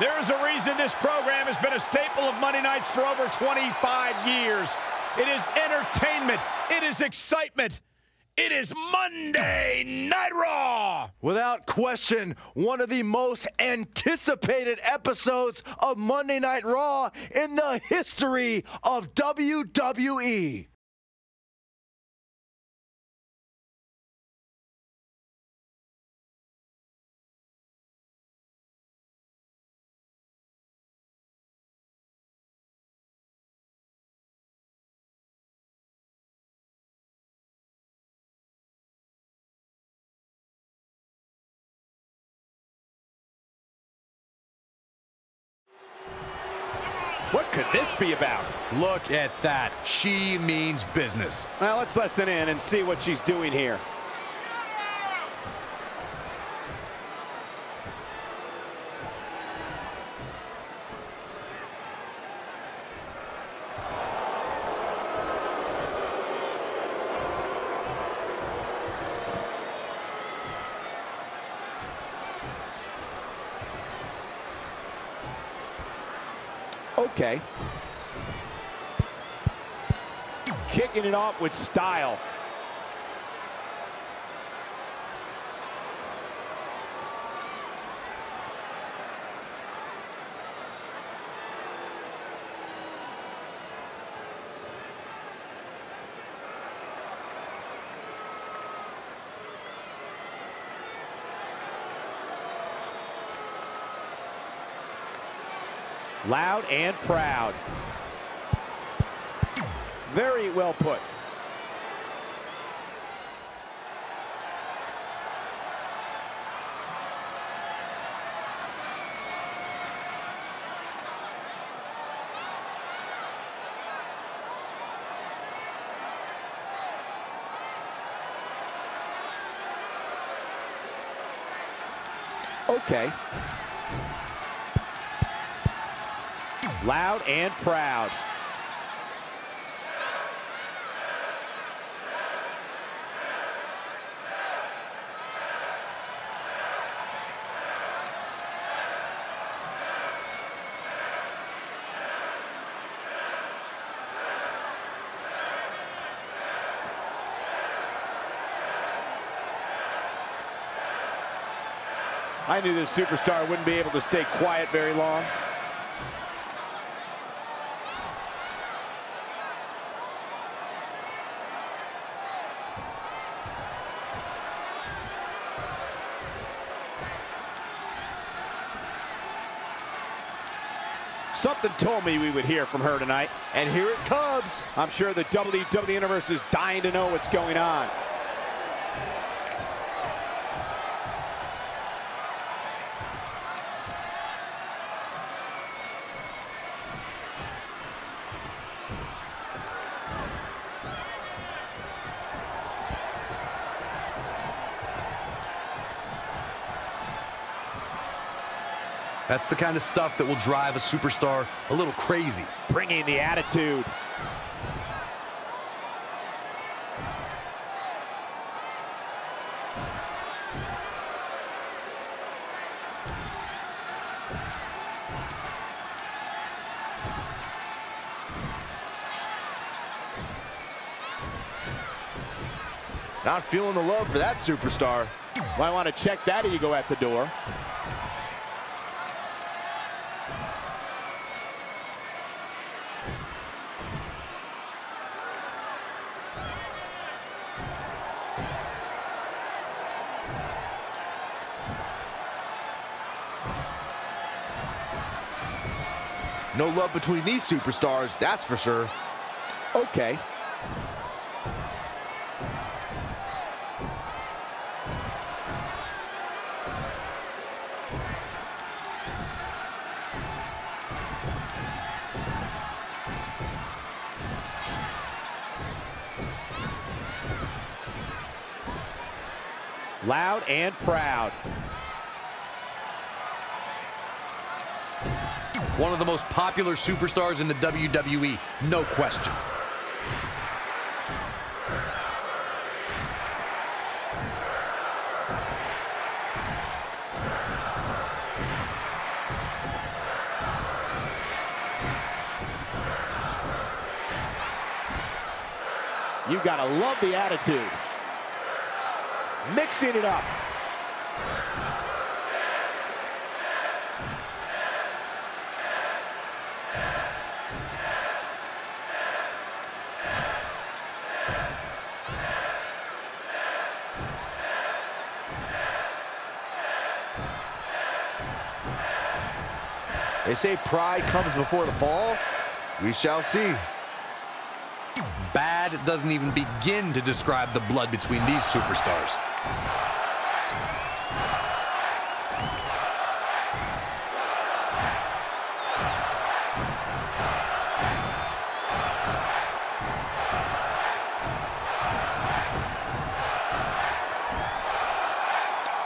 There's a reason this program has been a staple of Monday nights for over 25 years. It is entertainment. It is excitement. It is Monday Night Raw. Without question, one of the most anticipated episodes of Monday Night Raw in the history of WWE. What could this be about? Look at that. She means business. Well, let's listen in and see what she's doing here. Okay. Kicking it off with style. Loud and proud. Very well put. Okay. Loud and proud. I knew this superstar wouldn't be able to stay quiet very long. Something told me we would hear from her tonight. And here it comes. I'm sure the WWE Universe is dying to know what's going on. That's the kind of stuff that will drive a superstar a little crazy. Bringing the attitude. Not feeling the love for that superstar. Might want to check that ego at the door. No love between these superstars, that's for sure. Okay. loud and proud. One of the most popular superstars in the WWE, no question. You've got to love the attitude. Mixing it up. They say pride comes before the fall. We shall see. Bad doesn't even begin to describe the blood between these superstars.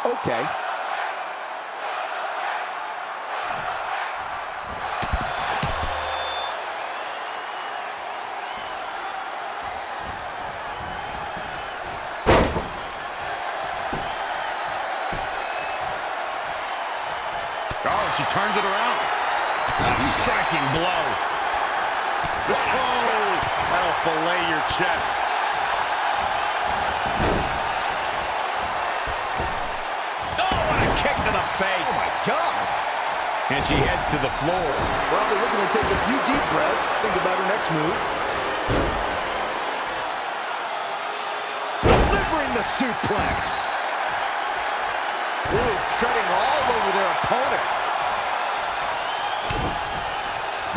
Okay. She turns it around. Striking blow. Oh, that'll fillet your chest. Oh, what a kick to the face. Oh my God. And she heads to the floor. Probably looking to take a few deep breaths. Think about her next move. Delivering the suplex. Ooh, treading all over their opponent.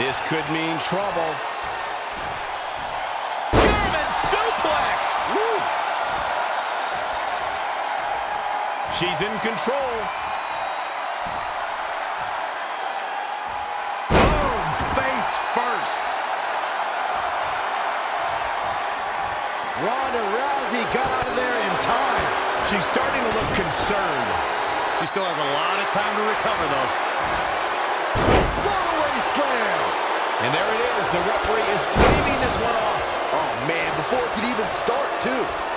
This could mean trouble. German suplex. Woo. She's in control. Boom, face first. Ronda Rousey got out of there in time. She's starting to look concerned. She still has a lot of time to recover, though. Runaway slam. And there it is. The referee is waving this one off. Oh, man, before it could even start, too.